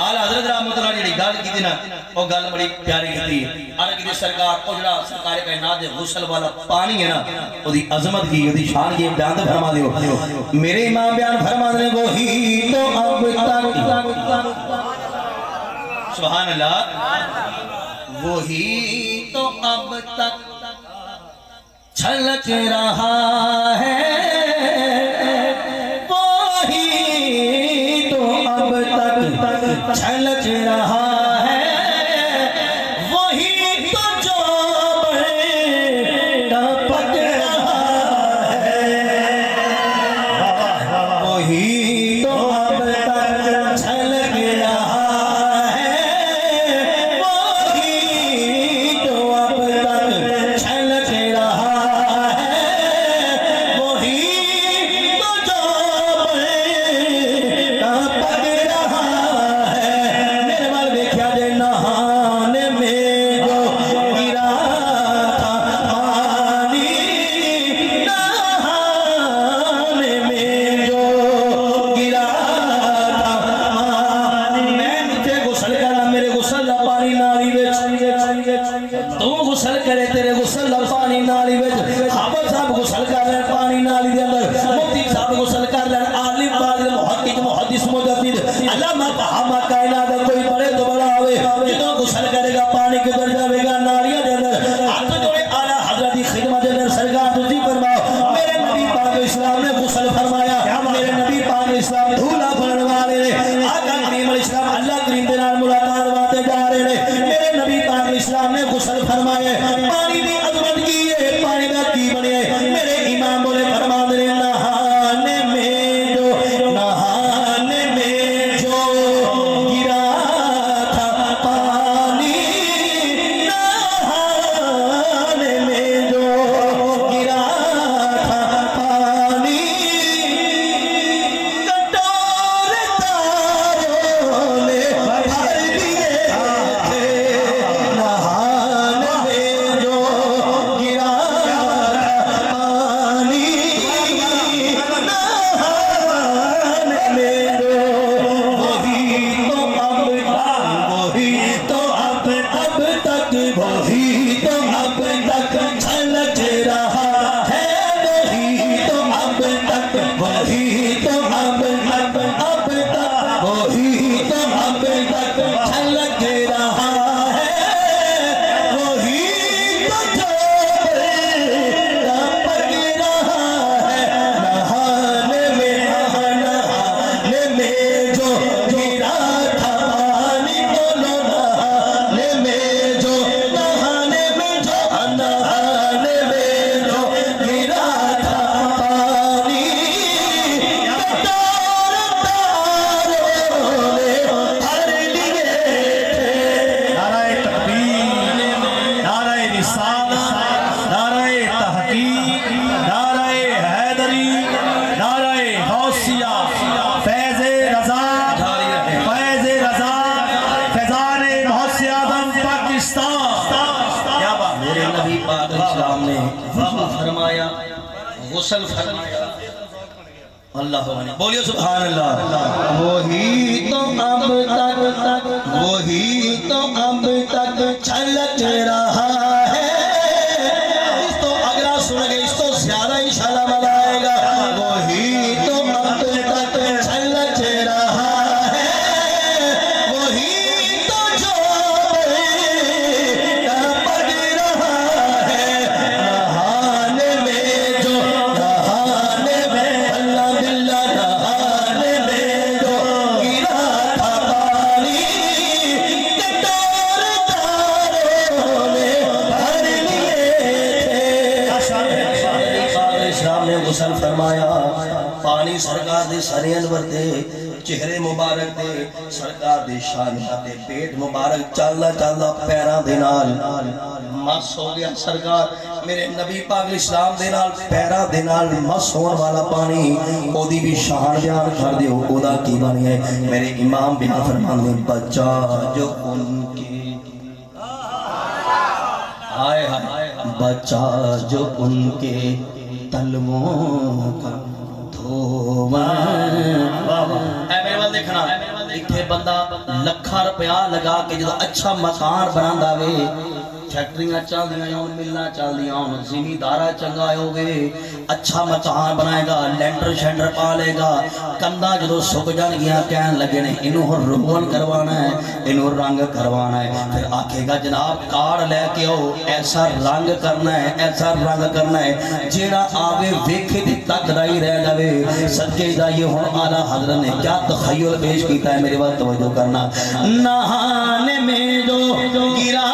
आला हज़रत रामत की गाल की और गल बड़ी प्यारी की अरब की सरकार और जरा सरकार कायनात दे गुसल वाला पानी है ना ओदी अजमत की ओदी शान की बयान फरमा दियो मेरे इमाम बयान फरमा दे वही तो अब तक सुभान अल्लाह वही तो अब तक छलक रहा है इस्लाम ने गुसल फरमाए। पाक ने वाह फरमाया गसल फरमाया अल्लाह बोलियो सुबह अल्लाह वही इस्लाम ने गुसल फरमाया, पानी सरकार दे सरे अनवर थे चेहरे मुबारक दे, सरकार दे शान दे, पेट मुबारक चलदा चलदा पैरों दे नाल। मस हो गया सरकार, मेरे नबी पाक इस्लाम दे नाल, पैरों दे नाल मस होण वाला पानी, ओदी भी शान बयान कर दियो, ओदा की बन है? मेरे इमाम बिन फरमान ने बच्चा जो उनके हाय हाय, बच्चा जो उनके का धोवा देखना। इतने बंदा लखा रुपया लगा के जो अच्छा मकान बना फैक्ट्रियाँ चल दया मिलना चल दया जिमीदारा चंगा हो गए अच्छा मकान बनाएगा लेंडर शेंडर पा लेगा कंधा जो सुक जान कह लगे ने इन रोगन करवाना है इन रंग करवाना है। फिर आखेगा, जनाब कार लैके आओ, ऐसा रंग करना है, ऐसा रंग करना है, जेड़ा आवे वेखे तो तक रही रह जाए सच्चे जाइए ये हूँ आला हज़रत ने क्या तखयल पेश किया है, मेरे बात तवजो करना। नहाने में जो गिरा